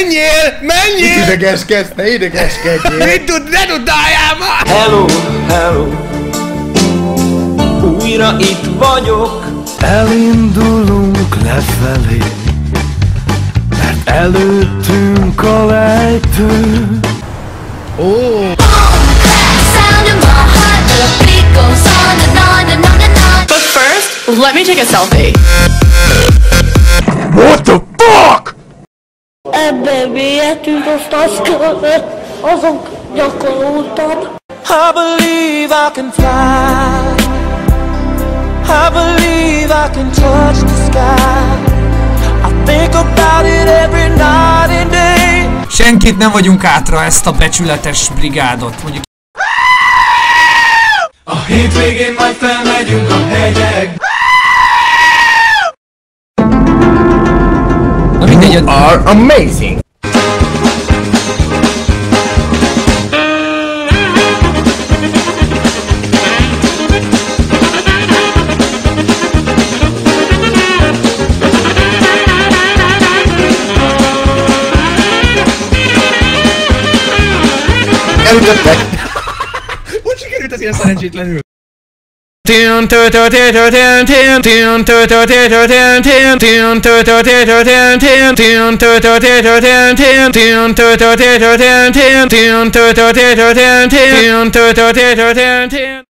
Menjél! Menjél! Idegeskedsz, ne idegeskedjél! Mit tud, ne tudáljál már! Hello, hello Újra itt vagyok Elindulunk lefelé Mert előttünk a lejtő on. But first, let me take a selfie. What the fuck? Ebben mélyetűz, azt azt gyakoroltam. I believe I can fly I believe I can touch the sky I think about it every night and day Senkit nem vagyunk átra ezt a becsületes brigádot. Mondjuk A hétvégén majd felmegyünk a hegyek you are amazing! Elvettek! Úgy sikerült az ilyen! Tin to to to tin tin tin to to to tin tin tin to to to tin tin tin to to to tin tin tin to to to tin tin tin to to to tin tin tin to to to tin tin